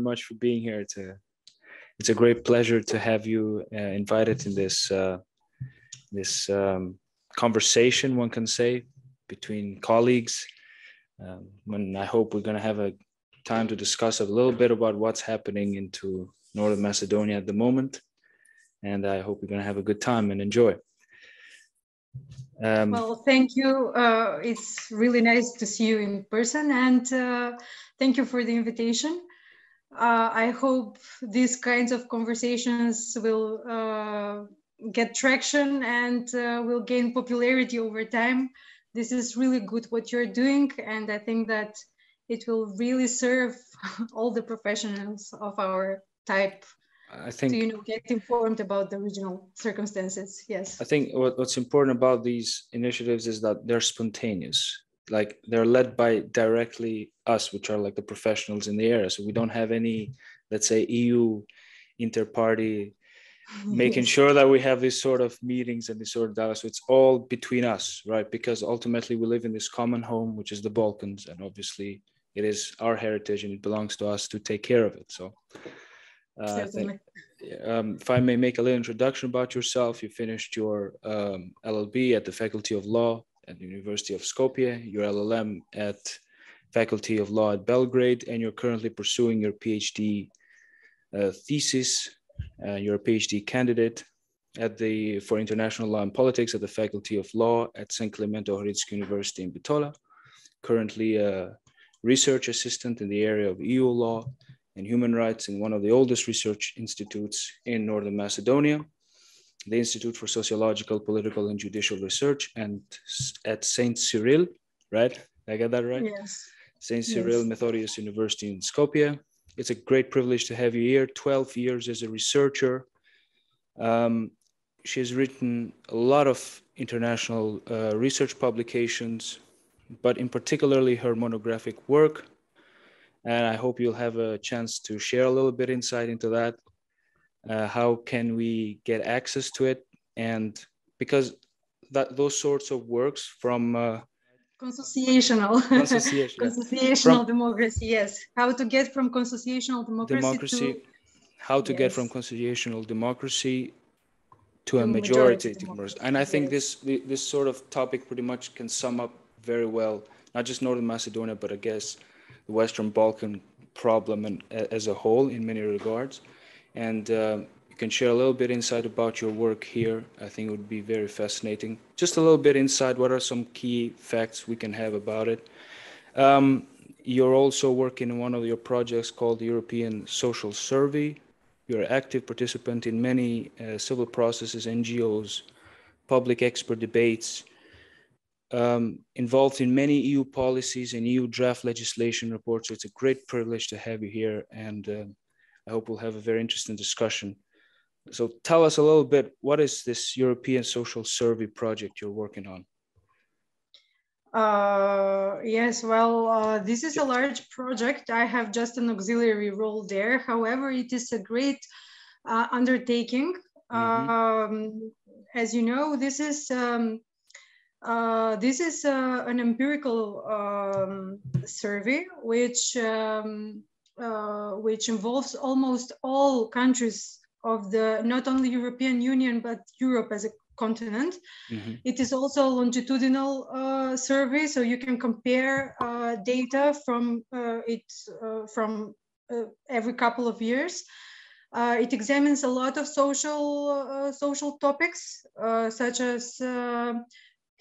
Very much for being here. It's a, it's a great pleasure to have you uh, invited in this uh, this um, conversation, one can say, between colleagues. Um, when I hope we're going to have a time to discuss a little bit about what's happening into Northern Macedonia at the moment, and I hope we're going to have a good time and enjoy. Um, well, thank you. Uh, it's really nice to see you in person, and uh, thank you for the invitation. Uh, I hope these kinds of conversations will uh, get traction and uh, will gain popularity over time. This is really good what you're doing, and I think that it will really serve all the professionals of our type I think to you know get informed about the regional circumstances. Yes. I think what, what's important about these initiatives is that they're spontaneous. Like they're led by directly us, which are like the professionals in the area. So we don't have any, let's say, EU inter-party making sure that we have these sort of meetings and this sort of data. So it's all between us, right? Because ultimately we live in this common home, which is the Balkans, and obviously it is our heritage and it belongs to us to take care of it. So uh, think, um, if I may make a little introduction about yourself, you finished your um, LLB at the Faculty of Law at the University of Skopje, your LLM at Faculty of Law at Belgrade, and you're currently pursuing your PhD uh, thesis. Uh, you're a PhD candidate at the for international law and politics at the Faculty of Law at St. Clement Ohridski University in Bitola. Currently a research assistant in the area of EU law and human rights in one of the oldest research institutes in Northern Macedonia, the Institute for Sociological, Political, and Judicial Research, and at St. Cyril, right? I got that right? Yes. St. Cyril yes. Methodius University in Skopje. It's a great privilege to have you here. 12 years as a researcher. Um, she has written a lot of international uh, research publications, but in particularly her monographic work and I hope you'll have a chance to share a little bit insight into that. Uh, how can we get access to it? And because that those sorts of works from uh, consociational consociational democracy yes how to get from consociational democracy, democracy to, how to yes. get from consociational democracy to, to a majority, majority democracy. and i think yes. this this sort of topic pretty much can sum up very well not just northern macedonia but i guess the Western Balkan problem and, as a whole in many regards. And uh, you can share a little bit insight about your work here. I think it would be very fascinating. Just a little bit inside, what are some key facts we can have about it? Um, you're also working in one of your projects called the European Social Survey. You're an active participant in many uh, civil processes, NGOs, public expert debates, um, involved in many EU policies and EU draft legislation reports. So it's a great privilege to have you here, and uh, I hope we'll have a very interesting discussion. So tell us a little bit, what is this European Social Survey project you're working on? Uh, yes, well, uh, this is a large project. I have just an auxiliary role there. However, it is a great uh, undertaking. Mm -hmm. um, as you know, this is um, uh, this is uh, an empirical um, survey which um, uh, which involves almost all countries of the not only European Union but Europe as a continent. Mm-hmm. It is also a longitudinal uh, survey, so you can compare uh, data from it from every couple of years. it examines a lot of social social topics such as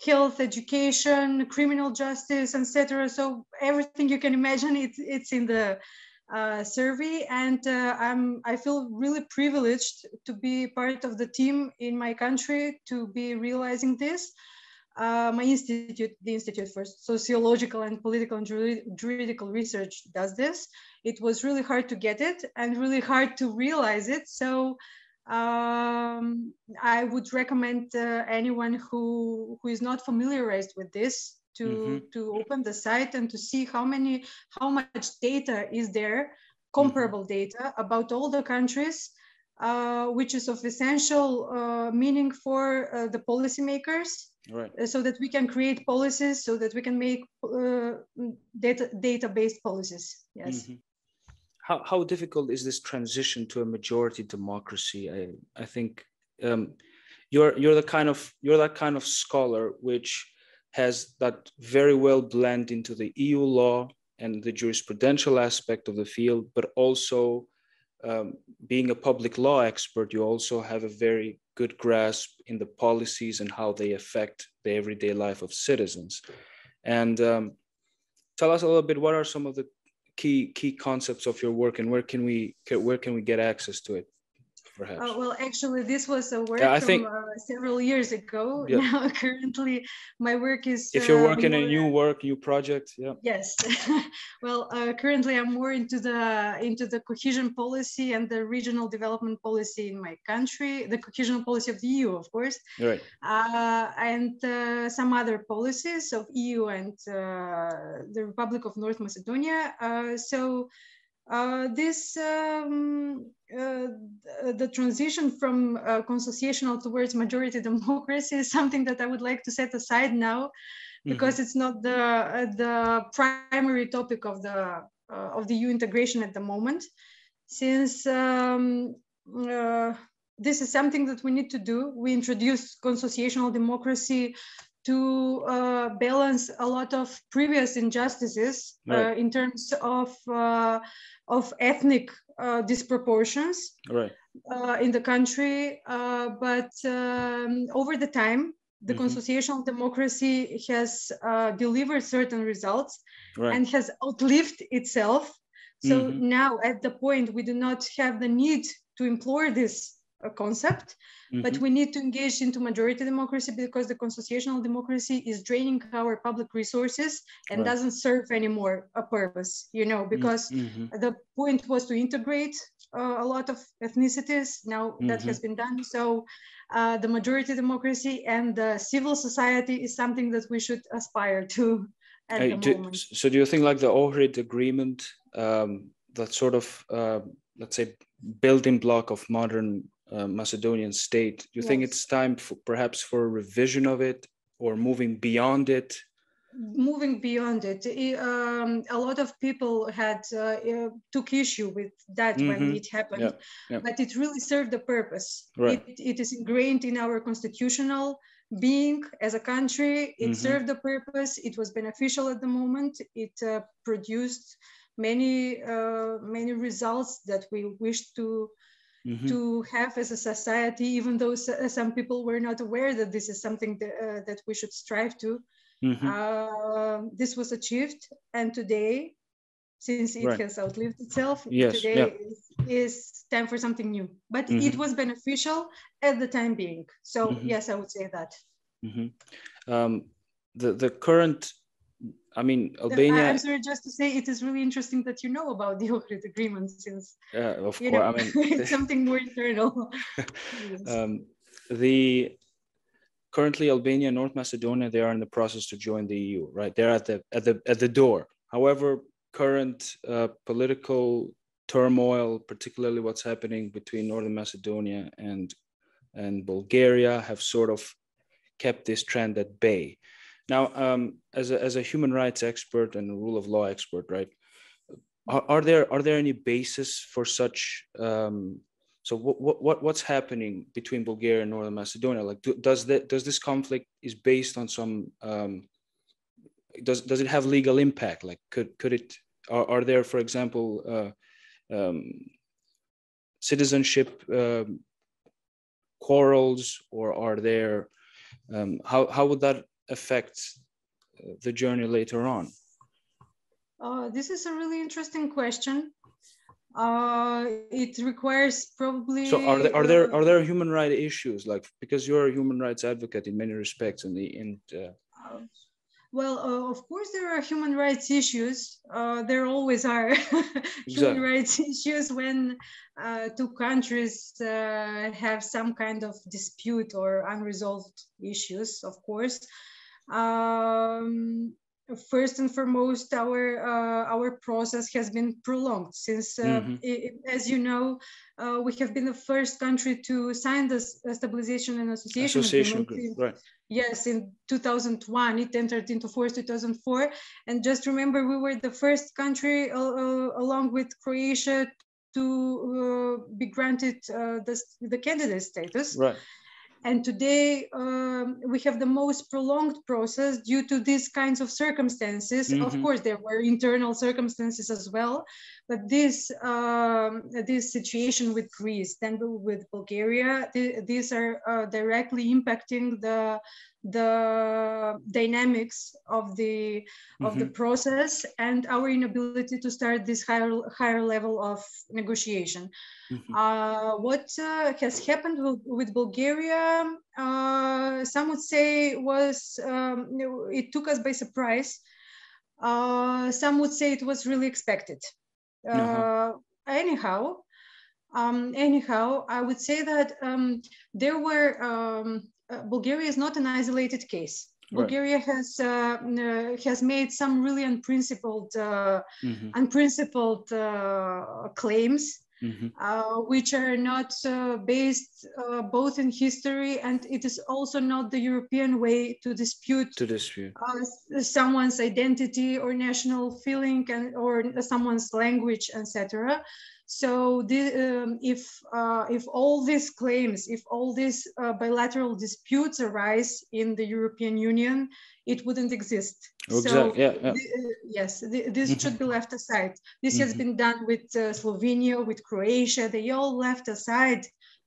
health, education, criminal justice, etc. So everything you can imagine, it's it's in the uh, survey, and uh, I'm I feel really privileged to be part of the team in my country to be realizing this. Uh, my institute, the Institute for Sociological and Political and Juridical Research, does this. It was really hard to get it and really hard to realize it. So um, I would recommend uh, anyone who who is not familiarized with this to mm-hmm. to open the site and to see how many how much data is there, comparable mm-hmm. data about all the countries, uh, which is of essential uh, meaning for uh, the policymakers. Right. Uh, so that we can create policies, so that we can make uh, data data based policies. Yes. Mm-hmm how, how difficult is this transition to a majority democracy? I, I think um, you're you're the kind of you're that kind of scholar which has that very well blend into the EU law and the jurisprudential aspect of the field, but also um, being a public law expert, you also have a very good grasp in the policies and how they affect the everyday life of citizens. And um, tell us a little bit what are some of the key key concepts of your work and where can we where can we get access to it? Perhaps? Uh, well, actually, this was a work yeah, I think, uh, several years ago. Yeah. Now, currently, my work is. If you're uh, working more, a new work, new project, yeah. Yes. well, uh, currently, I'm more into the into the cohesion policy and the regional development policy in my country, the cohesion policy of the EU, of course. Right. Uh, and uh, some other policies of EU and the Republic of North Macedonia. so. Uh, this um, uh, the transition from uh, consociational towards majority democracy is something that I would like to set aside now, because mm-hmm. it's not the uh, the primary topic of the uh, of the EU integration at the moment, since um, this is something that we need to do. We introduced consociational democracy to uh, balance a lot of previous injustices uh, right. in terms of uh, of ethnic uh, disproportions right. In the country. but um, over the time, the mm-hmm. consociational democracy has delivered certain results right. and has outlived itself. So mm-hmm. now, at the point, we do not have the need to implore this concept Mm-hmm. But we need to engage into majority democracy because the consociational democracy is draining our public resources and right. doesn't serve anymore a purpose, you know, because mm-hmm. the point was to integrate uh, a lot of ethnicities. Now mm-hmm. that has mm-hmm. been done. So uh, the majority democracy and the civil society is something that we should aspire to at the do, moment. So do you think like the Ohrid agreement, um, that sort of, uh, let's say, building block of modern uh, Macedonian state. Do you yes. think it's time for perhaps for a revision of it or moving beyond it? Moving beyond it, um, a lot of people had uh, took issue with that mm-hmm. when it happened, yeah. Yeah. but it really served the purpose. Right. It, it is ingrained in our constitutional being as a country. It mm-hmm. served the purpose. It was beneficial at the moment. It uh, produced many uh, many results that we wish to mm-hmm. to have as a society, even though some people were not aware that this is something that, uh, that we should strive to. Mm-hmm. Uh, this was achieved, and today, since it right. has outlived itself, yes. today yeah. is, is, time for something new. But mm-hmm. it was beneficial at the time being. So mm-hmm. yes, I would say that. Mm-hmm. Um, the the current I mean, Albania. I'm sorry, just to say, it is really interesting that you know about the Ohrid agreement, since yeah, of course. Know, I mean, it's something more internal. um, the currently Albania and North Macedonia they are in the process to join the EU, right? They're at the at the at the door. However, current uh, political turmoil, particularly what's happening between Northern Macedonia and and Bulgaria, have sort of kept this trend at bay. Now, um, as, a, as a human rights expert and rule of law expert, right? Are, are there are there any basis for such? Um, so what, what what's happening between Bulgaria and Northern Macedonia? Like, do, does that does this conflict is based on some? Um, does does it have legal impact? Like, could could it? Are, are there, for example, uh, um, citizenship um, quarrels, or are there? Um, how how would that affects uh, the journey later on? Uh, this is a really interesting question. Uh, it requires probably. So are there are there are there human rights issues like because you're a human rights advocate in many respects in the in. Uh... well, uh, of course, there are human rights issues. Uh, there always are human rights issues when uh, two countries uh, have some kind of dispute or unresolved issues, of course. Um, first and foremost, our uh, our process has been prolonged since, uh, mm-hmm. it, as you know, uh, we have been the first country to sign the stabilization and association, association agreement. Right. Yes, in 2001, it entered into force 2004. And just remember, we were the first country, uh, uh, along with Croatia, to be granted the, the candidate status. Right. And today um, we have the most prolonged process due to these kinds of circumstances. Mm-hmm. Of course, there were internal circumstances as well, but this um, this situation with Greece, then with Bulgaria, th- these are uh, directly impacting the the dynamics of the of the mm-hmm. process and our inability to start this higher higher level of negotiation. Mm-hmm. Uh, what uh, has happened with, with Bulgaria, uh, some would say, was um, it took us by surprise. Uh, some would say it was really expected. Uh-huh. Anyhow, um, anyhow, I would say that um, there were um, uh, Bulgaria is not an isolated case. Right. Bulgaria has uh, uh, has made some really unprincipled uh, mm-hmm. unprincipled uh, claims, mm-hmm. Uh, which are not based both in history and it is also not the European way to dispute to dispute someone's identity or national feeling and or someone's language, etc. So the, um, if uh, if all these claims, if all these uh, bilateral disputes arise in the European Union, it wouldn't exist. Exactly. So yeah, yeah. Uh, yes, this mm-hmm. should be left aside. This mm-hmm. has been done with uh, Slovenia, with Croatia. They all left aside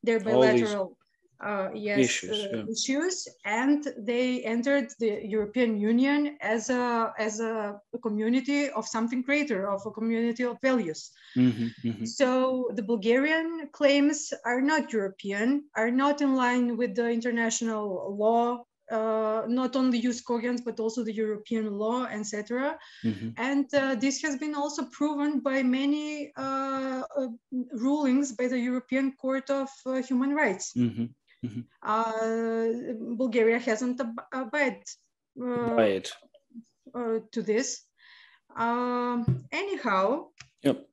their bilateral uh, yes, issues, uh, yeah. issues, and they entered the European Union as a as a community of something greater, of a community of values. Mm-hmm, mm-hmm. So the Bulgarian claims are not European, are not in line with the international law. Uh, not only jus cogens but also the European law, etc. Mm-hmm. And uh, this has been also proven by many uh, uh, rulings by the European Court of uh, Human Rights. Mm-hmm. Mm-hmm. Uh, Bulgaria hasn't ab- abided uh, uh, to this. Um, anyhow, yep.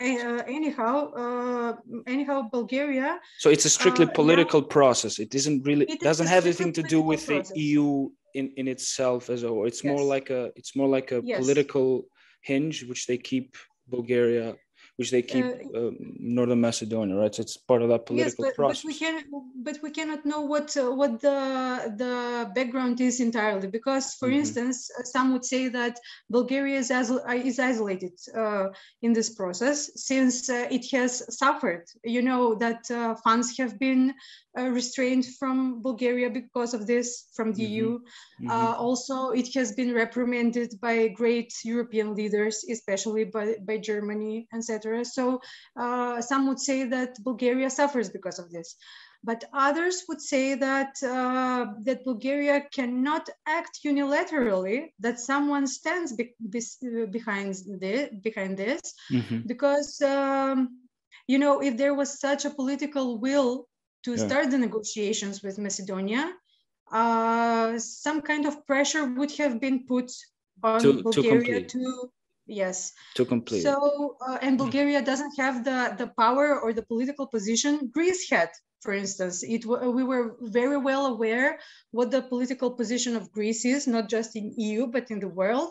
Uh, anyhow, uh, anyhow, Bulgaria. So it's a strictly uh, political process. It isn't really it doesn't have anything to do with process. the EU in, in itself as a whole. It's yes. more like a it's more like a yes. political hinge which they keep Bulgaria which they keep uh, uh, Northern Macedonia, right? So it's part of that political yes, but, process. But we can, but we cannot know what uh, what the the background is entirely because, for mm-hmm. instance, uh, some would say that Bulgaria is is isolated uh, in this process since uh, it has suffered. You know that funds have been uh, restrained from Bulgaria because of this from the mm-hmm. EU. Mm-hmm. Uh, also, it has been reprimanded by great European leaders, especially by, by Germany, etc. So uh, some would say that Bulgaria suffers because of this. But others would say that uh, that Bulgaria cannot act unilaterally, that someone stands be- be- behind, the, behind this, mm-hmm. because um, you know if there was such a political will to yeah. start the negotiations with Macedonia, uh, some kind of pressure would have been put on to, Bulgaria to, to, yes to complete. So uh, and Bulgaria doesn't have the the power or the political position Greece had. For instance, it we were very well aware what the political position of Greece is, not just in EU but in the world.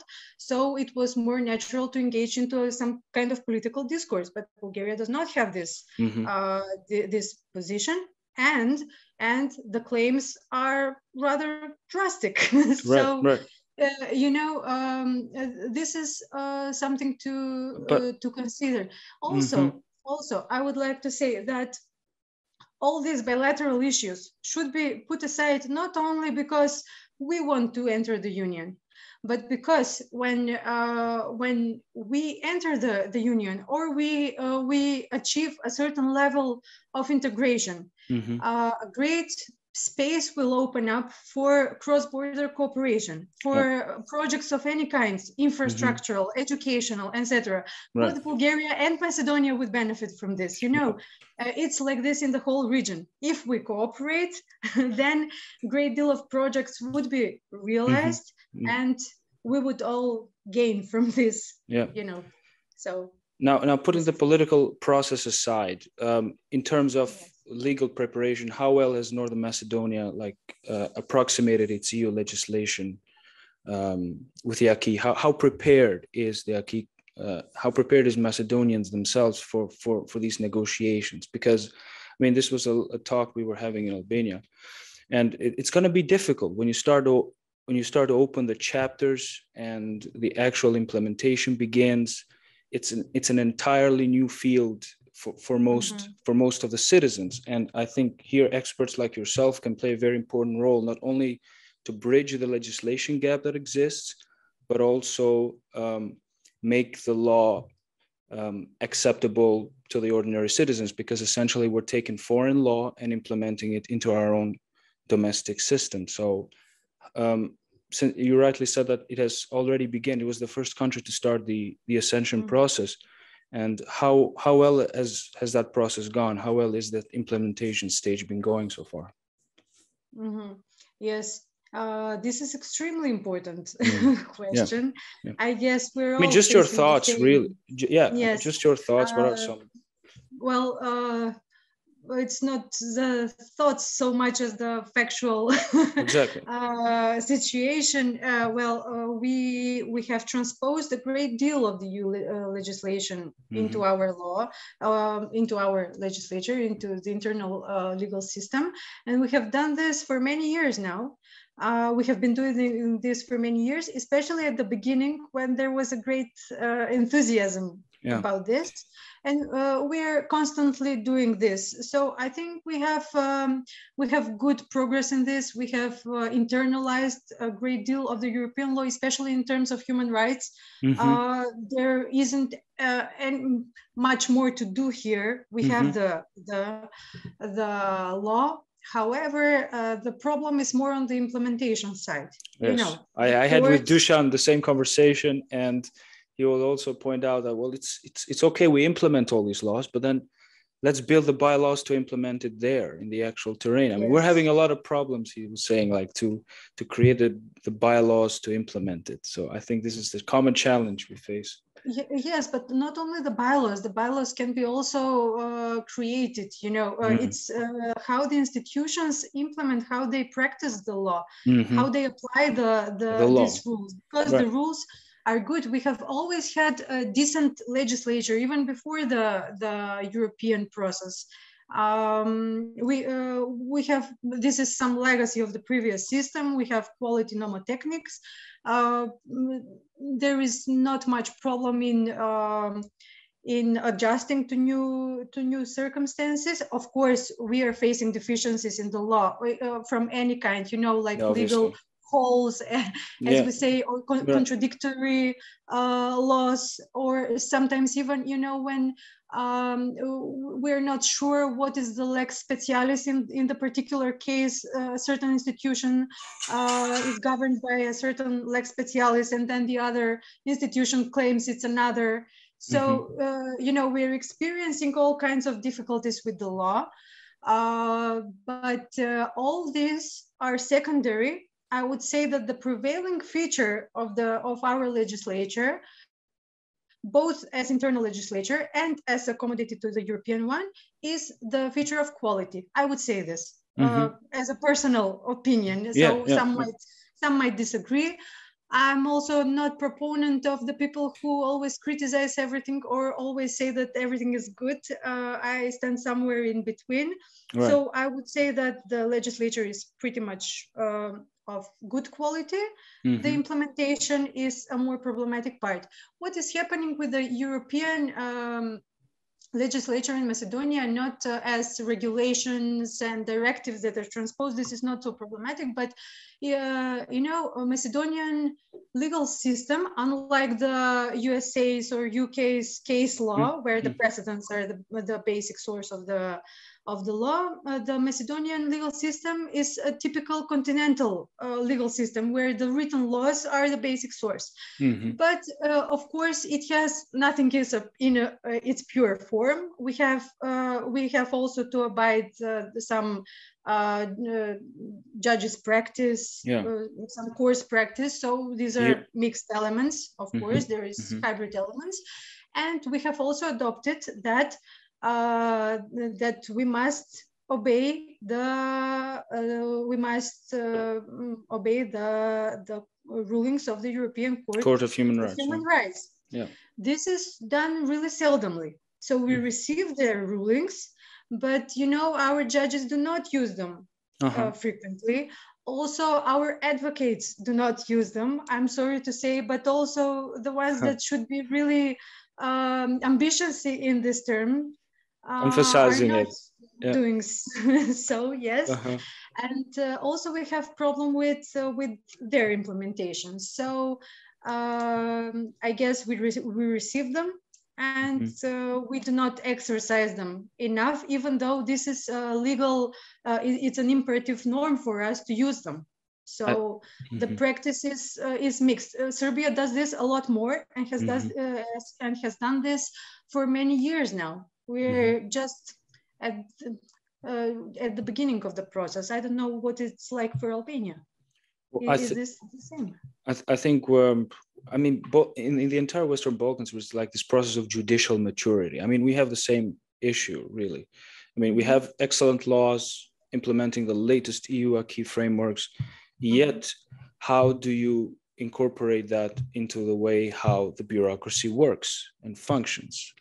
So it was more natural to engage into some kind of political discourse. But Bulgaria does not have this mm-hmm. uh, th- this position and and the claims are rather drastic so right, right. Uh, you know um, uh, this is uh, something to but, uh, to consider also mm-hmm. also i would like to say that all these bilateral issues should be put aside not only because we want to enter the union but because when uh, when we enter the, the union or we uh, we achieve a certain level of integration mm-hmm. uh, a great space will open up for cross-border cooperation for projects of any kind infrastructural mm-hmm. educational etc right. both bulgaria and macedonia would benefit from this you know uh, it's like this in the whole region if we cooperate then a great deal of projects would be realized mm-hmm. and we would all gain from this. Yeah. You know, so. Now, now putting the political process aside, um, in terms of yes. legal preparation, how well has Northern Macedonia like uh, approximated its EU legislation um, with the acquis? How, how prepared is the acquis? Uh, how prepared is Macedonians themselves for for for these negotiations? Because, I mean, this was a, a talk we were having in Albania, and it, it's going to be difficult when you start to when you start to open the chapters and the actual implementation begins. It's an it's an entirely new field for, for most mm-hmm. for most of the citizens, and I think here experts like yourself can play a very important role, not only to bridge the legislation gap that exists, but also um, make the law um, acceptable to the ordinary citizens because essentially we're taking foreign law and implementing it into our own domestic system. So um, you rightly said that it has already begun. It was the first country to start the, the ascension mm-hmm. process. And how, how well has, has that process gone? How well is that implementation stage been going so far? Mm-hmm. Yes, uh, this is extremely important mm. question. Yeah. Yeah. I guess we're. I mean, just your thoughts, really. Yeah. Yes. Just your thoughts. Uh, what are uh, some? Well, uh, it's not the thoughts so much as the factual exactly. uh, situation. Uh, well, uh, we we have transposed a great deal of the EU uh, legislation mm-hmm. into our law, um, into our legislature, into the internal uh, legal system, and we have done this for many years now. Uh, we have been doing this for many years, especially at the beginning when there was a great enthusiasm yeah. about this and uh, we are constantly doing this so i think we have um, we have good progress in this we have uh, internalized a great deal of the european law especially in terms of human rights mm-hmm. uh, there isn't uh, much more to do here we mm-hmm. have the the the law However, uh, the problem is more on the implementation side. Yes. You know, I, I had with Dusan the same conversation, and he will also point out that well it's it's it's okay we implement all these laws but then let's build the bylaws to implement it there in the actual terrain i mean we're having a lot of problems he was saying like to to create the, the bylaws to implement it so i think this is the common challenge we face yes but not only the bylaws the bylaws can be also uh, created you know uh, mm-hmm. it's uh, how the institutions implement how they practice the law mm-hmm. how they apply the the, the these rules because right. the rules are good. We have always had a decent legislature, even before the, the European process. Um, we, uh, we have, this is some legacy of the previous system. We have quality nomotechnics. Uh, there is not much problem in um, in adjusting to new to new circumstances of course we are facing deficiencies in the law uh, from any kind you know like Obviously. legal holes, as yeah. we say, or con- yeah. contradictory uh, laws, or sometimes even, you know, when um, we're not sure what is the lex specialis in, in the particular case, uh, a certain institution uh, is governed by a certain lex specialis, and then the other institution claims it's another. So, mm-hmm. Uh, you know, we're experiencing all kinds of difficulties with the law. Uh, but uh, all these are secondary I would say that the prevailing feature of the of our legislature, both as internal legislature and as accommodated to the European one, is the feature of quality. I would say this uh, mm-hmm. uh, as a personal opinion. So yeah, yeah, some might some might disagree. I'm also not proponent of the people who always criticize everything or always say that everything is good. Uh, I stand somewhere in between. Right. So I would say that the legislature is pretty much uh, of good quality, mm-hmm. the implementation is a more problematic part. What is happening with the European um, legislature in Macedonia, not uh, as regulations and directives that are transposed, this is not so problematic, but uh, you know, Macedonian legal system, unlike the USA's or UK's case law, mm-hmm. where the precedents are the, the basic source of the of the law, uh, the Macedonian legal system is a typical continental uh, legal system where the written laws are the basic source. Mm-hmm. But uh, of course, it has nothing is in a, uh, its pure form. We have uh, we have also to abide uh, some judges practice, yeah. some course practice. So these are mixed elements. Of mm-hmm. course, there is mm-hmm. hybrid elements, and we have also adopted that uh, that we must obey the uh, we must uh, obey the the rulings of the European Court, Court of Human Rights. Human yeah. rights. Yeah. This is done really seldomly. So we mm. receive their rulings, but you know our judges do not use them uh-huh. uh, frequently. Also, our advocates do not use them. I'm sorry to say, but also the ones that should be really um, ambitious in this term emphasizing it yeah. doing so yes uh-huh. and uh, also we have problem with uh, with their implementation so um, i guess we, re- we receive them and mm-hmm. we do not exercise them enough even though this is a legal uh, it, it's an imperative norm for us to use them so mm-hmm. the practice is uh, is mixed. Uh, Serbia does this a lot more and has mm-hmm. does uh, and has done this for many years now. We're mm-hmm. just at uh, at the beginning of the process. I don't know what it's like for Albania. Well, is, th- this the same? I, th- I think um, I mean, bo- in, in the entire Western Balkans was like this process of judicial maturity. I mean, we have the same issue, really. I mean, we mm-hmm. have excellent laws implementing the latest EU acquis frameworks, mm-hmm. yet how do you incorporate that into the way how the bureaucracy works and functions?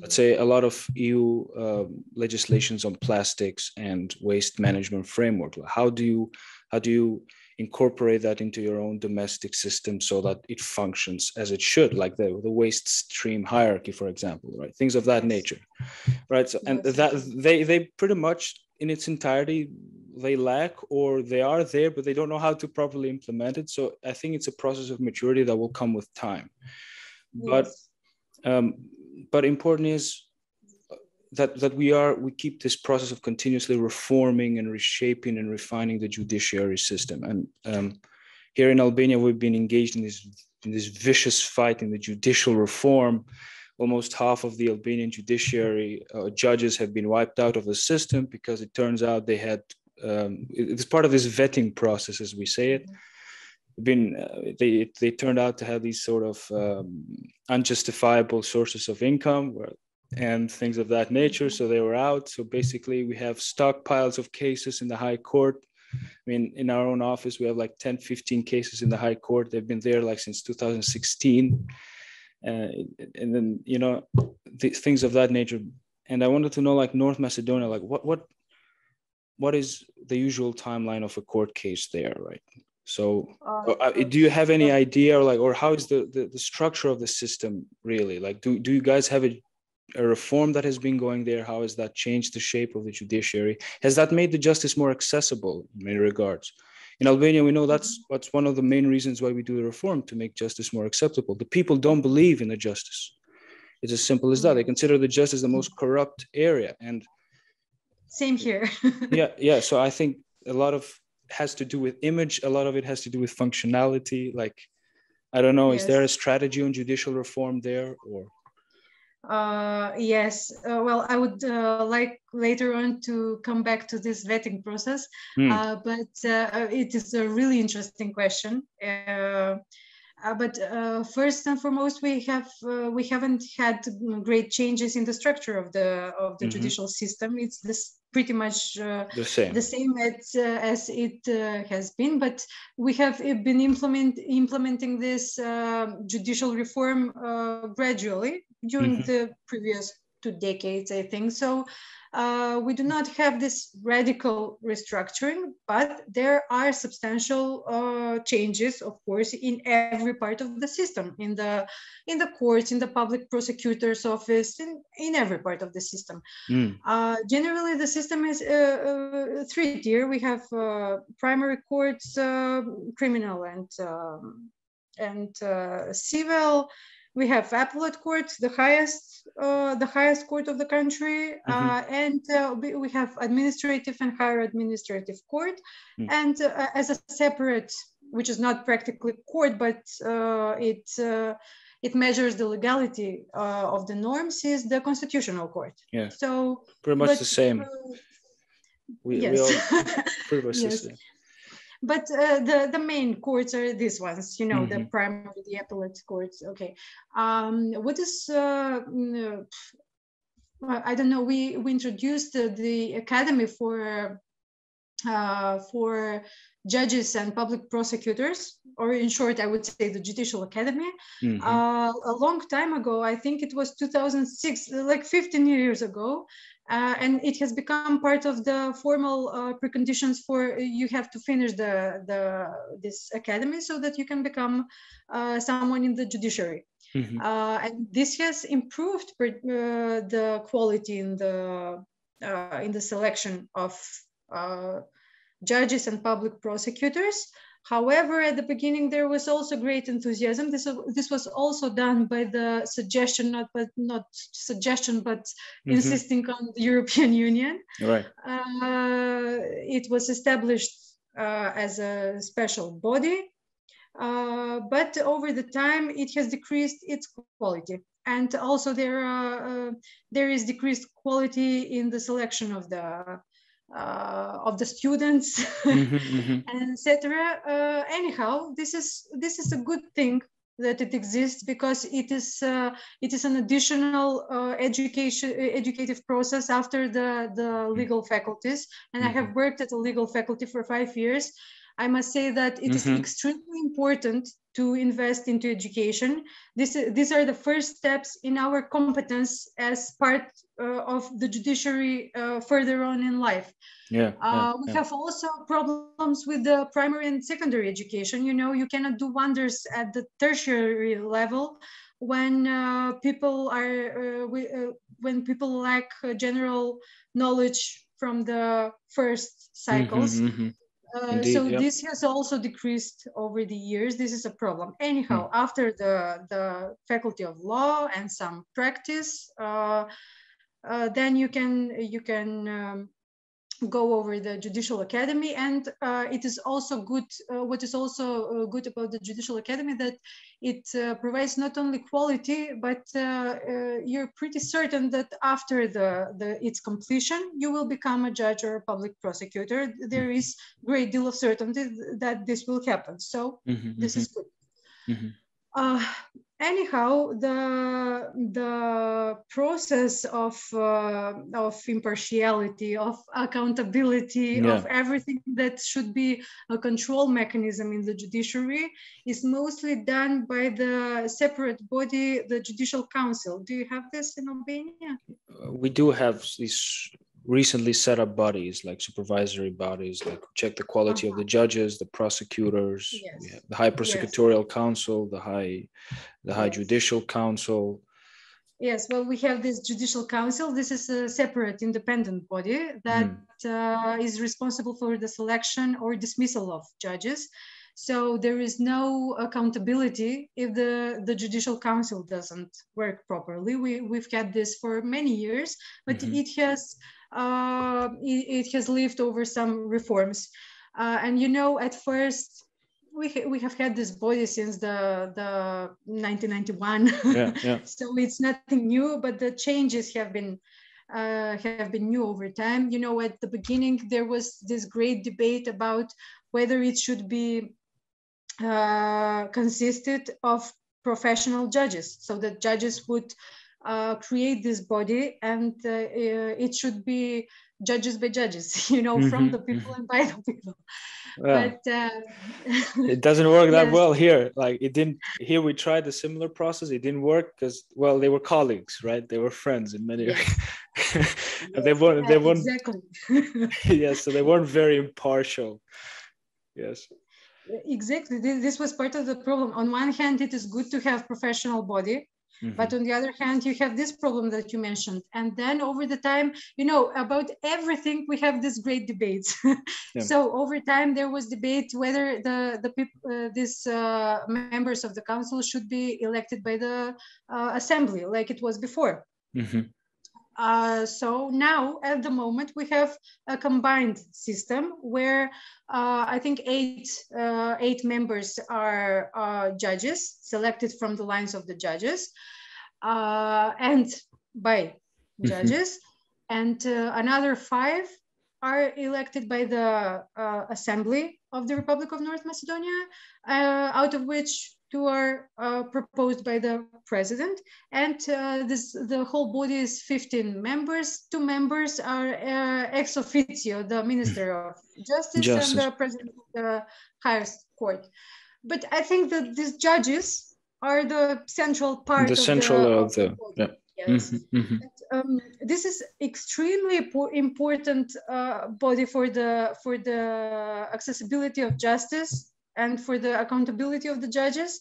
Let's say a lot of EU um, legislations on plastics and waste management framework. How do you how do you incorporate that into your own domestic system so that it functions as it should, like the, the waste stream hierarchy, for example, right? Things of that nature, right? So, and that they they pretty much in its entirety they lack or they are there, but they don't know how to properly implement it. So I think it's a process of maturity that will come with time. Yes. But um, but important is that that we are we keep this process of continuously reforming and reshaping and refining the judiciary system. And um, here in albania we've been engaged in this in this vicious fight in the judicial reform. Almost half of the albanian judiciary uh, judges have been wiped out of the system because it turns out they had um, it's part of this vetting process as we say it been uh, they they turned out to have these sort of um, unjustifiable sources of income and things of that nature. So they were out. So basically we have stockpiles of cases in the high court. I mean in our own office we have like 10 15 cases in the high court. They've been there like since 2016 uh, and then you know things of that nature. And i wanted to know like north macedonia like what what what is the usual timeline of a court case there right so uh, uh, do you have any idea or like or how is the, the, the structure of the system really? Like do, do you guys have a, a reform that has been going there? How has that changed the shape of the judiciary? Has that made the justice more accessible in many regards? In albania we know that's mm-hmm. what's one of the main reasons why we do the reform to make justice more acceptable. The people don't believe in the justice. It's as simple as that. They mm-hmm. consider the justice the most corrupt area and same here. Yeah yeah so i think a lot of has to do with image a lot of it has to do with functionality like i don't know yes. is there a strategy on judicial reform there or uh, yes, uh, well, I would uh, like later on to come back to this vetting process, mm. but uh, it is a really interesting question. Uh, uh, but first and foremost, we have we haven't had great changes in the structure of the of the mm-hmm. judicial system. It's this pretty much uh, the same, the same as, uh, as it uh, has been. But we have been implement, implementing this judicial reform gradually during mm-hmm. the previous two decades, I think. So uh, we do not have this radical restructuring, but there are substantial uh, changes, of course, in every part of the system, in the in the courts, in the public prosecutor's office, in, in every part of the system. Mm. Uh, generally, the system is uh, uh, three-tier. We have uh, primary courts, criminal and um, and civil we have appellate court, the highest, uh, the highest court of the country, mm-hmm. uh, and uh, we, have administrative and higher administrative court, mm. and uh, as a separate, which is not practically court, but uh, it uh, it measures the legality of the norms, is the constitutional court. Yeah. So pretty much but, the same. we, yes. we all pretty much yes. the same but uh, the the main courts are these ones you know mm-hmm. the primary the appellate courts okay um, what is uh, mm, uh, i don't know we we introduced the, the academy for uh, for judges and public prosecutors, or in short, I would say the Judicial Academy. Mm-hmm. Uh, a long time ago, I think it was 2006, like 15 years ago, uh, and it has become part of the formal uh, preconditions for you have to finish the, the this academy so that you can become uh, someone in the judiciary. Mm-hmm. Uh, and this has improved uh, the quality in the in the selection of judges and public prosecutors. However, at the beginning, there was also great enthusiasm. This, this was also done by the suggestion, not but not suggestion, but mm-hmm. insisting on the European Union. Right. Uh, it was established uh, as a special body, uh, but over the time, it has decreased its quality. And also, there uh, there is decreased quality in the selection of the uh, of the students mm-hmm, mm-hmm. and etc uh, anyhow this is this is a good thing that it exists because it is uh, it is an additional uh, education educative process after the the mm-hmm. legal faculties and mm-hmm. i have mm-hmm. worked at a legal faculty for five years i must say that it mm-hmm. is extremely important to invest into education. This, these are the first steps in our competence as part uh, of the judiciary uh, further on in life. Yeah, uh, yeah we yeah. have also problems with the primary and secondary education. You know, you cannot do wonders at the tertiary level when uh, people are uh, we, uh, when people lack general knowledge from the first cycles. Mm-hmm, mm-hmm. Uh, Indeed, so yep. this has also decreased over the years. This is a problem. Anyhow, hmm. after the, the faculty of law and some practice, uh, uh, then you can you can um, go over the judicial academy and uh, it is also good uh, what is also uh, good about the judicial academy that it uh, provides not only quality but uh, uh, you're pretty certain that after the, the its completion you will become a judge or a public prosecutor. There is great deal of certainty that this will happen. So mm-hmm, this mm-hmm. is good. Mm-hmm anyhow, the the process of uh, of impartiality, of accountability, yeah. of everything that should be a control mechanism in the judiciary is mostly done by the separate body, the Judicial Council. Do you have this in Albania? We do have these recently set up bodies like supervisory bodies like check the quality uh-huh. of the uh-huh. judges the prosecutors yes. the high prosecutorial yes. council the high the high yes. judicial council yes well we have this judicial council this is a separate independent body that mm. uh, is responsible for the selection or dismissal of judges so there is no accountability if the, the judicial council doesn't work properly. We, we've had this for many years, but mm-hmm. it has uh, it, it, has lived over some reforms. Uh, and you know, at first, we, ha- we have had this body since the, the 1991. Yeah, yeah. so it's nothing new, but the changes have been uh, have been new over time. You know, at the beginning, there was this great debate about whether it should be uh, consisted of professional judges, so that judges would uh, create this body and uh, uh, it should be judges by judges you know mm-hmm. from the people and by the people. Well, but uh, it doesn't work that yes. well here. Like it didn't here we tried a similar process. It didn't work because well they were colleagues right? They were friends in many yes. and they weren't they weren't exactly. Yes so they weren't very impartial. Yes exactly this was part of the problem on one hand it is good to have professional body Mm-hmm. But on the other hand, you have this problem that you mentioned. And then over the time, you know, about everything, we have this great debates. yeah. So over time, there was debate whether the, the people, uh, these uh, members of the council should be elected by the uh, assembly like it was before. Mm-hmm. Uh, so now at the moment we have a combined system where uh, I think eight uh, eight members are uh, judges selected from the lines of the judges uh, and by mm-hmm. judges, and uh, another five are elected by the Assembly of the Republic of North Macedonia, out of which two are uh, proposed by the president. And uh, this the whole body is 15 members. Two members are uh, ex officio the minister of justice, justice, and the president of the highest court. But i think that these judges are the central part the of central the, of the, of the Yes. Mm-hmm, mm-hmm. Um, this is extremely important uh, body for the for the accessibility of justice and for the accountability of the judges.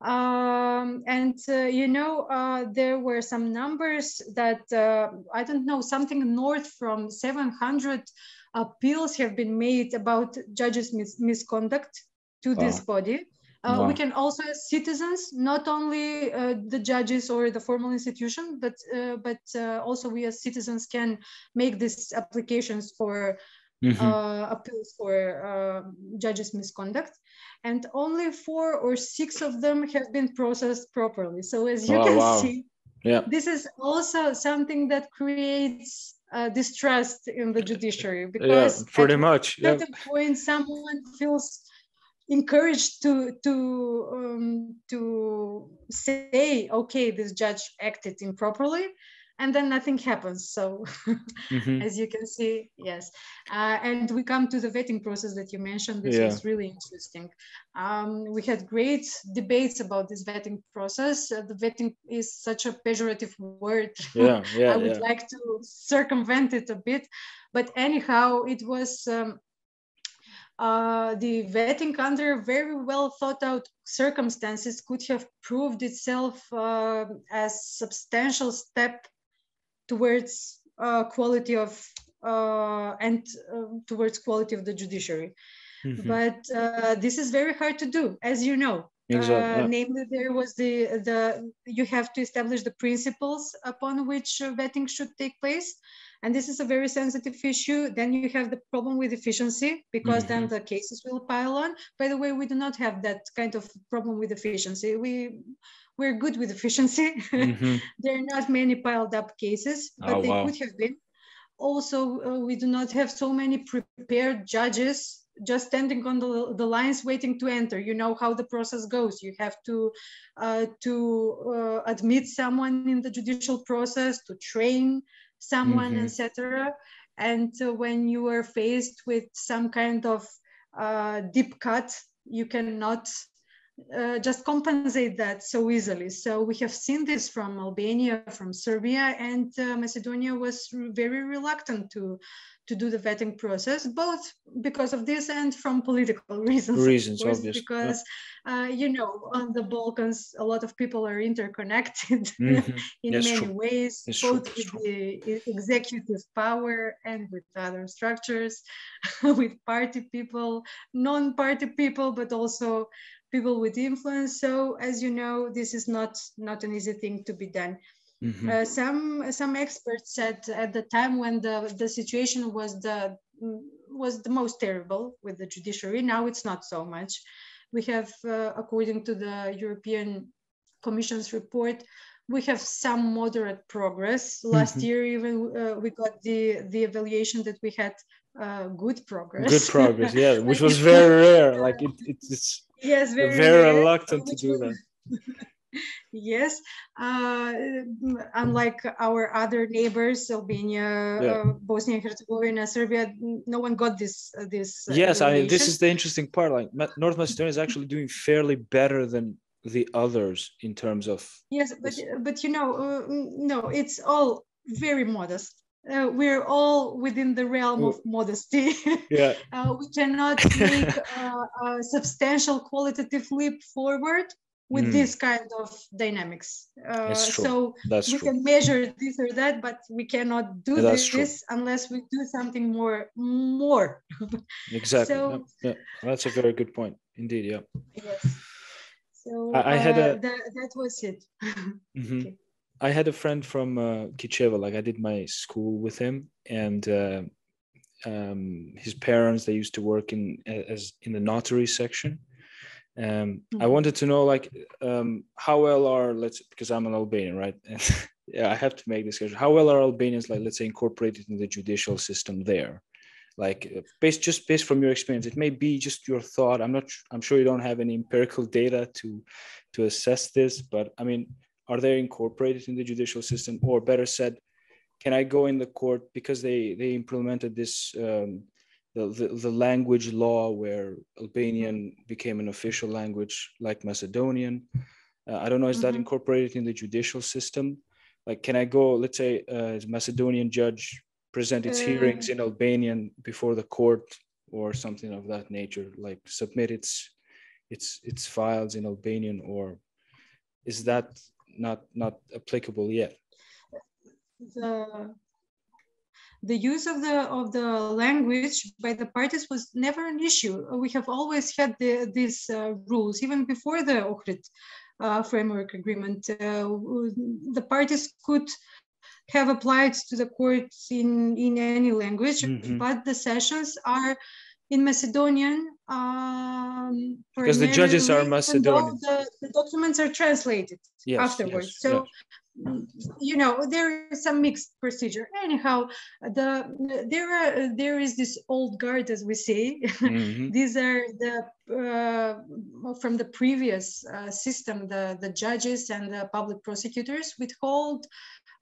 Um, and uh, you know, uh, there were some numbers that uh, I don't know, something north from 700 appeals have been made about judges' mis- misconduct to this body. Uh, wow. We can also, as citizens, not only uh, the judges or the formal institution, but uh, but also we as citizens can make these applications for mm-hmm. uh, appeals for uh, judges' misconduct, and only four or six of them have been processed properly. So as you oh, can wow. see, yeah. this is also something that creates uh, distrust in the judiciary because yeah, pretty much. At yeah. point, someone feels encouraged to to um, to say, okay, this judge acted improperly, and then nothing happens. So, mm-hmm. as you can see, yes. Uh, and we come to the vetting process that you mentioned. This yeah. is really interesting. Um, we had great debates about this vetting process. Uh, the vetting is such a pejorative word. Yeah, yeah. I would yeah. like to circumvent it a bit, but anyhow, it was. Um, uh, the vetting under very well thought out circumstances could have proved itself uh, as substantial step towards uh, quality of uh, and uh, towards quality of the judiciary. Mm-hmm. But uh, this is very hard to do, as you know. Exactly. Uh, namely, there was the the you have to establish the principles upon which vetting should take place, and this is a very sensitive issue. Then you have the problem with efficiency because mm-hmm. then the cases will pile on. By the way, we do not have that kind of problem with efficiency. We we're good with efficiency. Mm-hmm. there are not many piled up cases, but oh, they wow. could have been. Also, uh, we do not have so many prepared judges just standing on the, the lines waiting to enter. You know how the process goes. You have to uh, to uh, admit someone in the judicial process, to train someone, mm-hmm. etc. And when you are faced with some kind of uh, deep cut, you cannot uh, just compensate that so easily. So we have seen this from Albania, from Serbia, and uh, Macedonia was very reluctant to to do the vetting process, both because of this and from political reasons. Reasons, course, obviously. Because yeah. uh, you know, on the Balkans, a lot of people are interconnected mm-hmm. in yes, many true. ways, it's both with the executive power and with other structures, with party people, non-party people, but also people with influence. So as you know, this is not, not an easy thing to be done. Mm-hmm. Uh, some some experts said at the time when the, the situation was the was the most terrible with the judiciary. Now it's not so much. We have, uh, according to the European Commission's report, we have some moderate progress. Last mm-hmm. year, even uh, we got the the evaluation that we had uh, good progress. Good progress, yeah, which was very rare. Like it, it's yes very, very reluctant to do that yes uh, unlike our other neighbors albania yeah. uh, bosnia and herzegovina serbia no one got this uh, this uh, yes i mean this is the interesting part like north macedonia is actually doing fairly better than the others in terms of yes but but you know uh, no it's all very modest uh, we're all within the realm of modesty. Yeah. uh, we cannot make uh, a substantial qualitative leap forward with mm. this kind of dynamics. Uh, so That's we true. can measure this or that, but we cannot do this, this, unless we do something more. More. exactly. So, yeah, yeah. That's a very good point. Indeed. Yeah. Yes. So I, I had uh, a. That, that was it. mm-hmm. okay. I had a friend from uh, Kicheva. Like I did my school with him, and uh, um, his parents they used to work in as in the notary section um, mm-hmm. I wanted to know like um, how well are let's because I'm an Albanian, right? yeah, I have to make this question. How well are Albanians like let's say incorporated in the judicial system there? Like uh, based just based from your experience, it may be just your thought. I'm not. I'm sure you don't have any empirical data to to assess this, but I mean, are they incorporated in the judicial system, or better said, can I go in the court because they they implemented this um, the, the, the language law where Albanian became an official language like Macedonian. Uh, I don't know, is mm-hmm. that incorporated in the judicial system? Like, can I go, let's say, uh, Macedonian judge present its uh, hearings in Albanian before the court or something of that nature, like submit its its its files in Albanian, or is that not not applicable yet? The the use of the of the language by the parties was never an issue. We have always had the, these uh, rules even before the Ohrid uh, framework agreement. Uh, the parties could have applied to the courts in in any language, mm-hmm. but the sessions are in Macedonian. Um, because the judges are Macedonian. The, the, documents are translated yes, afterwards. Yes, so yes you know there is some mixed procedure anyhow the there are there is this old guard as we say mm-hmm. these are the uh, from the previous uh, system the the judges and the public prosecutors withhold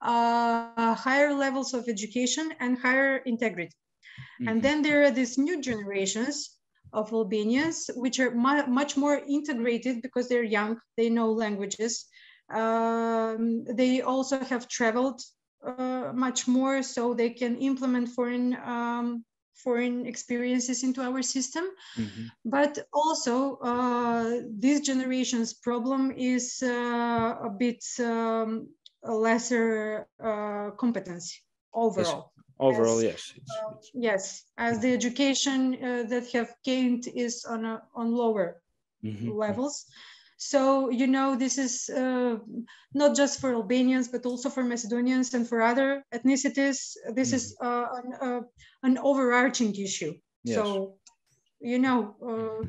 uh, higher levels of education and higher integrity mm-hmm. and then there are these new generations of albanians which are mu- much more integrated because they're young they know languages um, they also have traveled uh, much more, so they can implement foreign um, foreign experiences into our system. Mm-hmm. But also, uh, this generation's problem is uh, a bit um, a lesser uh, competency overall. Yes. Overall, yes. It's, uh, it's... yes, as the education uh, that have gained is on a, on lower mm-hmm. levels. So, you know, this is uh, not just for Albanians, but also for Macedonians and for other ethnicities. This mm. is uh, an, uh, an, overarching issue. Yes. So, you know, uh,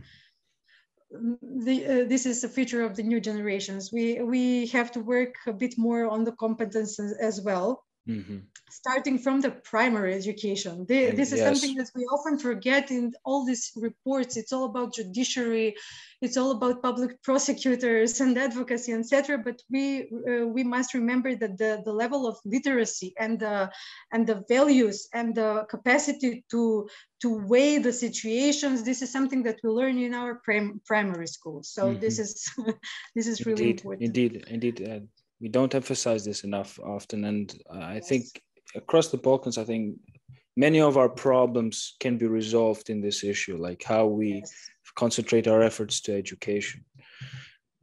the, uh, this is a feature of the new generations. We, we have to work a bit more on the competences as well. Mm-hmm. Starting from the primary education. this is yes. something that we often forget in all these reports. It's all about judiciary, it's all about public prosecutors and advocacy, etc. But we uh, we must remember that the, the level of literacy and the and the values and the capacity to to weigh the situations. This is something that we learn in our prim- primary schools. So mm-hmm. this is this is really indeed, important. Indeed, indeed. Uh, we don't emphasize this enough often and uh, i yes. think across the balkans i think many of our problems can be resolved in this issue like how we yes. concentrate our efforts to education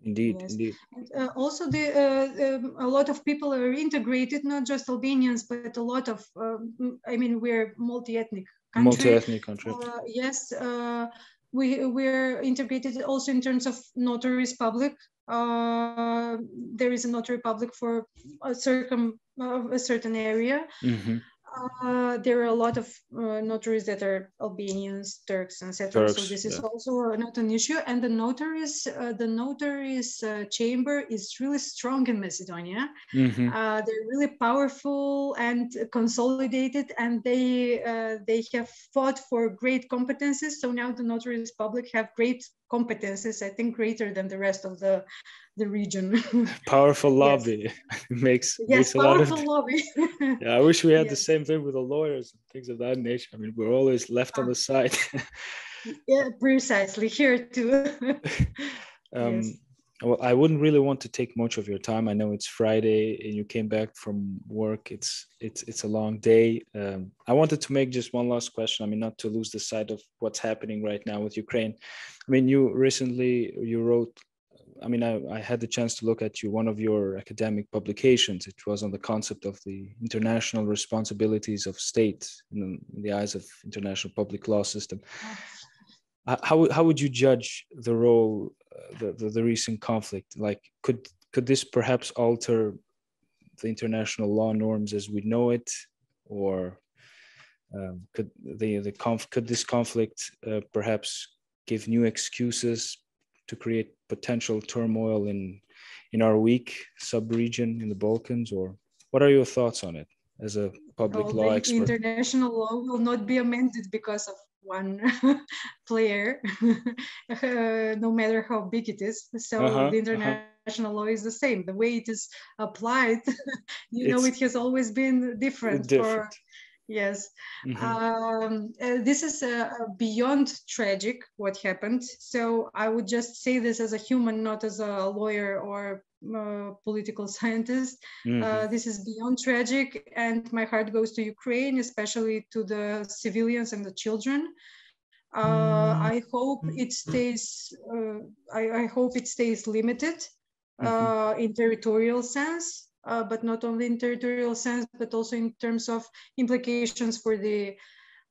indeed yes. indeed uh, also the uh, um, a lot of people are integrated not just albanians but a lot of um, i mean we're multi-ethnic country. multi-ethnic country uh, yes uh, we we're integrated also in terms of notaries public uh, there is a notary public for a certain uh, a certain area. Mm-hmm. Uh, there are a lot of uh, notaries that are Albanians, Turks, etc. So this is yeah. also not an issue. And the notaries, uh, the notaries uh, chamber is really strong in Macedonia. Mm-hmm. Uh, they're really powerful and consolidated, and they uh, they have fought for great competences. So now the notaries public have great competences. I think greater than the rest of the the region. powerful lobby yes. makes yes, makes a lot of lobby. yeah, I wish we had yes. the same thing with the lawyers and things of that nature. I mean, we're always left on the ah. side. yeah, precisely here too. um, yes. Well, I wouldn't really want to take much of your time. I know it's Friday and you came back from work. It's it's it's a long day. Um, I wanted to make just one last question. I mean, not to lose the sight of what's happening right now with Ukraine. I mean, you recently you wrote I mean, I, I had the chance to look at you, one of your academic publications. It was on the concept of the international responsibilities of state in, in the eyes of international public law system. How, how would you judge the role, the, the, the recent conflict? Like, could could this perhaps alter the international law norms as we know it, or um, could the the conf- could this conflict uh, perhaps give new excuses to create potential turmoil in in our weak sub-region in the Balkans, or what are your thoughts on it as a public law expert? International law will not be amended because of one player, uh, no matter how big it is. So uh-huh, the international uh-huh. law is the same. The way it is applied, you it's know, it has always been different, different. for yes mm-hmm. um, uh, this is uh, beyond tragic what happened so i would just say this as a human not as a lawyer or uh, political scientist mm-hmm. Uh, this is beyond tragic and my heart goes to ukraine especially to the civilians and the children uh, mm-hmm. i hope it stays uh, I, I, hope it stays limited mm-hmm. in territorial sense uh, but not only in territorial sense, but also in terms of implications for the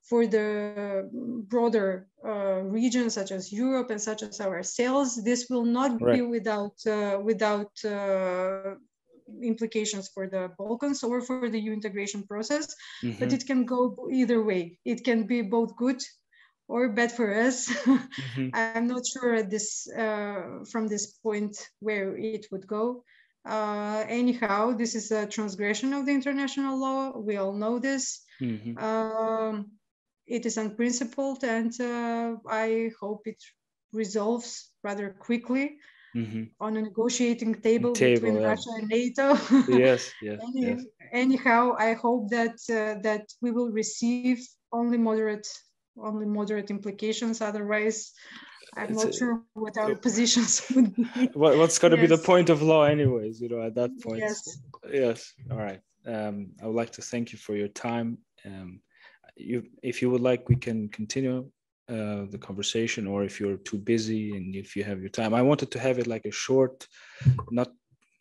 for the broader uh, regions such as Europe and such as ourselves. This will not right. be without uh, without uh, implications for the Balkans or for the EU integration process, mm-hmm. but it can go either way. It can be both good or bad for us. mm-hmm. I'm not sure at this uh, from this point where it would go. Uh, anyhow, this is a transgression of the international law. We all know this. Mm-hmm. Um, it is unprincipled, and uh, I hope it resolves rather quickly mm-hmm. on a negotiating table, table between yeah. Russia and NATO. yes, yes, Any, yes. Anyhow, I hope that uh, that we will receive only moderate only moderate implications. Otherwise, I'm it's not a, sure what our positions would be. What, what's going to yes. be the point of law, anyways? You know, at that point. Yes. Yes. All right. Um, I would like to thank you for your time. Um, you, if you would like, we can continue uh, the conversation, or if you're too busy and if you have your time. I wanted to have it like a short, not.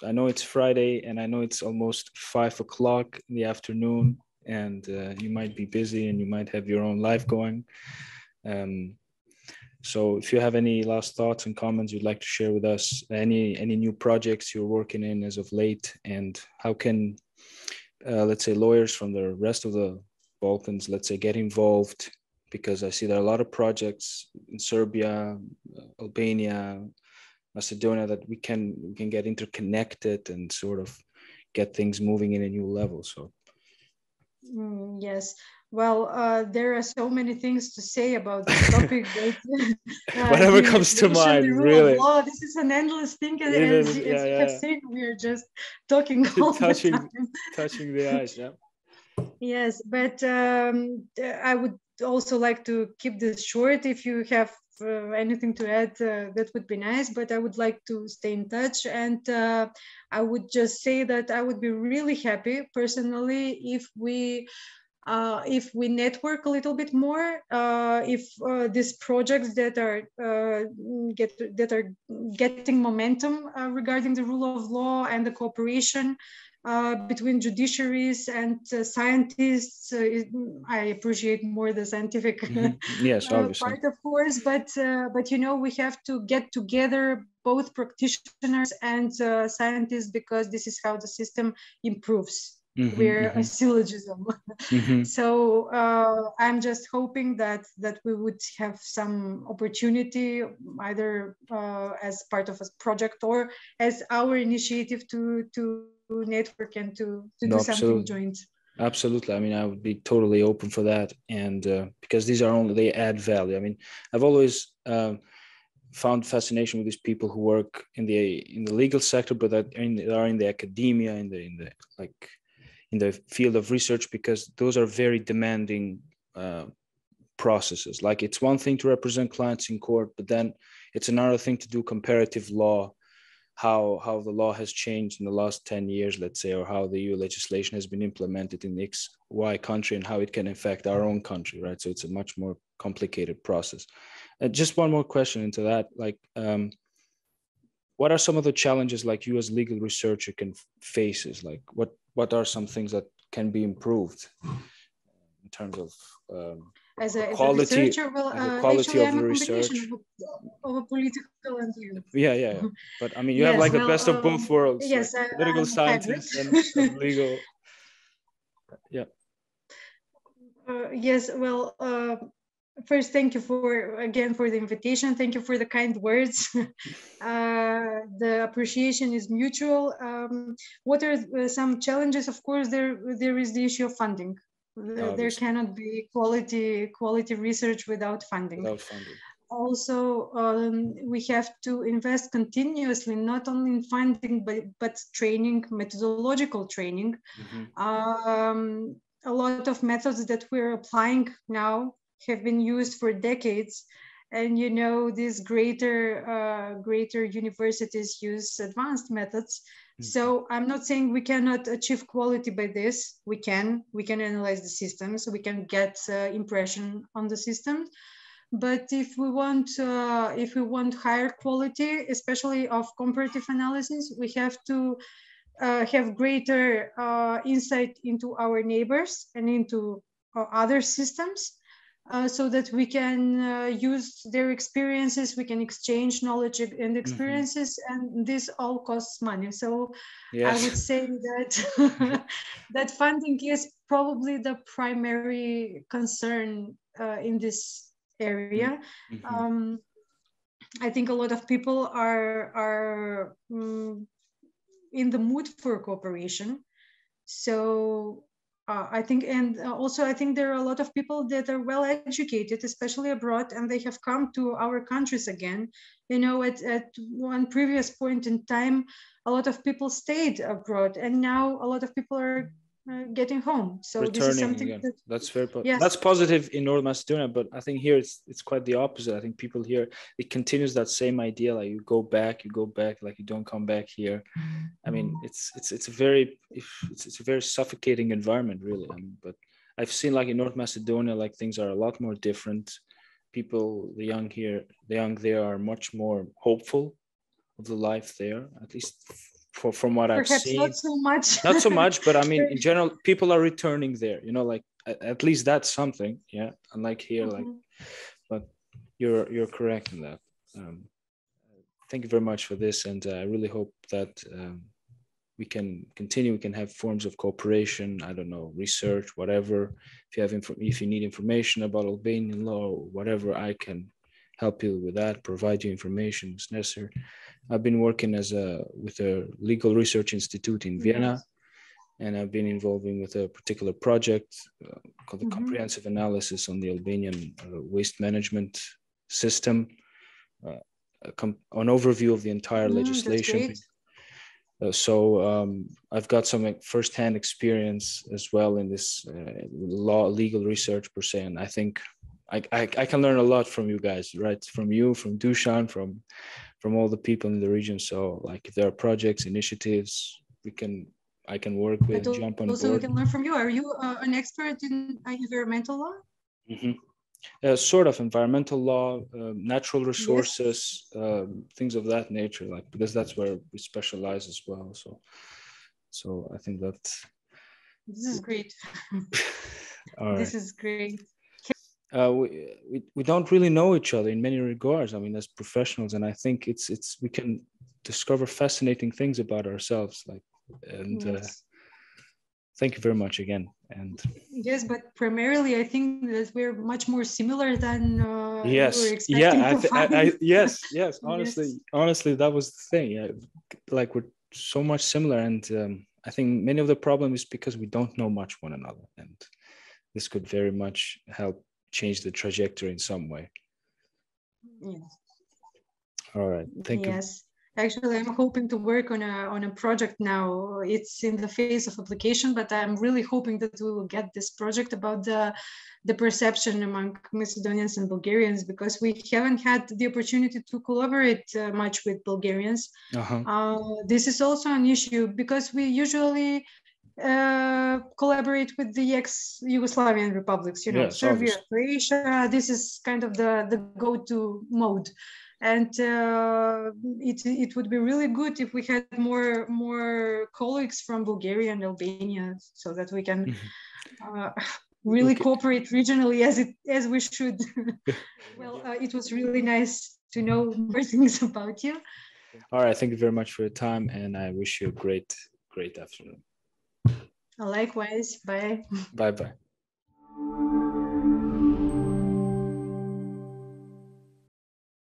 I know it's Friday, and I know it's almost five o'clock in the afternoon, and uh, you might be busy, and you might have your own life going. Um, so if you have any last thoughts and comments you'd like to share with us, any any new projects you're working in as of late, and how can uh, let's say lawyers from the rest of the Balkans, let's say, get involved? Because I see there are a lot of projects in Serbia, Albania, Macedonia that we can we can get interconnected and sort of get things moving in a new level. So mm, yes, well, uh, there are so many things to say about this topic. That, uh, Whatever comes to mind, really. Law, this is an endless thing, and as, yeah, as you have seen, we are just talking all touching, the time. touching the eyes. Yeah. Yes, but um, I would also like to keep this short. If you have uh, anything to add, uh, that would be nice. But I would like to stay in touch, and uh, I would just say that I would be really happy personally if we uh, if we network a little bit more, uh, if uh, these projects that are uh, get that are getting momentum uh, regarding the rule of law and the cooperation uh, between judiciaries and scientists, I appreciate more the scientific mm-hmm. yes, part, of course. But but you know we have to get together both practitioners and scientists because this is how the system improves. Mm-hmm, we're mm-hmm. a syllogism. Mm-hmm. so uh, I'm just hoping that that we would have some opportunity, either uh, as part of a project or as our initiative to to network and to to no, do something joint. Absolutely. I mean, I would be totally open for that, and uh, because these are only they add value. I mean, I've always um, found fascination with these people who work in the in the legal sector, but that in, are in the academia, in the in the like in the field of research because those are very demanding uh, processes. Like it's one thing to represent clients in court, but then it's another thing to do comparative law, how how the law has changed in the last 10 years, let's say, or how the EU legislation has been implemented in the X, Y country and how it can affect our own country, right? So it's a much more complicated process. And just one more question into that. Like um, what are some of the challenges like you as legal researcher can faces? Like what what are some things that can be improved in terms of um, as a, quality, as a researcher, well, uh, quality of I'm research of a, political and yeah, yeah, yeah. But I mean, you yes, have like well, the best um, of both worlds. Yes, like political scientists and, and, legal. Yeah. Uh, yes. Well, uh, first, thank you for again for the invitation. Thank you for the kind words. uh, the appreciation is mutual. Um, what are some challenges? Of course, there there is the issue of funding there, there cannot be quality quality research without funding. Without funding. Also, um, we have to invest continuously, not only in funding, but, but training, methodological training. Mm-hmm. Um, a lot of methods that we're applying now have been used for decades and you know these greater uh, greater universities use advanced methods Mm-hmm. So I'm not saying we cannot achieve quality by this. We can. We can analyze the systems. We can get uh, impression on the systems. But if we want, uh, if we want higher quality, especially of comparative analysis, we have to uh, have greater uh, insight into our neighbors and into uh, other systems uh, so that we can uh, use their experiences, we can exchange knowledge and mm-hmm. experiences, mm-hmm. and this all costs money. So yes. I would say that that funding is probably the primary concern uh, in this area. Mm-hmm. Um, I think a lot of people are are um, in the mood for cooperation. So uh, I think, and uh, also I think there are a lot of people that are well educated, especially abroad, and they have come to our countries again. You know, at, at one previous point in time, a lot of people stayed abroad, and now a lot of people are uh, getting home. So Returning this is something that, that's very po- yes. that's positive in North Macedonia, but I think here it's it's quite the opposite. I think people here it continues that same idea like you go back, you go back, like you don't come back here. I mean, it's it's it's a very it's it's a very suffocating environment, really. I mean, but I've seen like in North Macedonia, like things are a lot more different. People, the young here, the young there are much more hopeful of the life there, at least for, from what Perhaps I've seen. Not so much. not so much, but I mean, in general, people are returning there. You know, like at least that's something. Yeah, unlike here, mm-hmm. like. But you're you're correct in that. Um, thank you very much for this, and uh, I really hope that um, we can continue. We can have forms of cooperation. I don't know, research, whatever. If you have inf- if you need information about Albanian law, whatever, I can help you with that. Provide you information as necessary. I've been working as a with a legal research institute in Vienna, and I've been involving with a particular project uh, called the mm-hmm. Comprehensive Analysis on the Albanian uh, Waste Management System, uh, com- an overview of the entire mm, legislation. Uh, so um, I've got some firsthand experience as well in this uh, law, legal research per se, and I think I, I, I can learn a lot from you guys, right? From you, from Dushan, from from all the people in the region. So like if there are projects, initiatives, we can I can work with, but jump on also board. we can learn from you. Are you uh, an expert in environmental law? Mm-hmm. Uh, sort of environmental law, uh, natural resources, yes. Um, things of that nature. Like because that's where we specialize as well. So, so I think that. This is great. This is great uh, we, we we don't really know each other in many regards. I mean, as professionals, and I think it's it's we can discover fascinating things about ourselves. Like, and uh, yes. uh, thank you very much again. And yes, but primarily, I think that we're much more similar than uh, yes, yeah, I, I, I, yes, yes. Honestly, yes. honestly, that was the thing. Yeah, like we're so much similar, and um, I think many of the problem is because we don't know much one another, and this could very much help change the trajectory in some way. Yes. All right. Thank yes. you. Yes. Actually, I'm hoping to work on a on a project now. It's in the phase of application, but I'm really hoping that we will get this project about the the perception among Macedonians and Bulgarians because we haven't had the opportunity to collaborate uh, much with Bulgarians. Uh-huh. Uh, this is also an issue because we usually uh, collaborate with the ex-Yugoslavian republics, you know, yes, Serbia, Croatia. This is kind of the, the go-to mode. and uh, it, it would be really good if we had more more colleagues from Bulgaria and Albania so that we can mm-hmm. uh, really okay. cooperate regionally as it as we should. well, uh, it was really nice to know more things about you. All right, thank you very much for your time, and I wish you a great great afternoon. Likewise. Bye. Bye bye.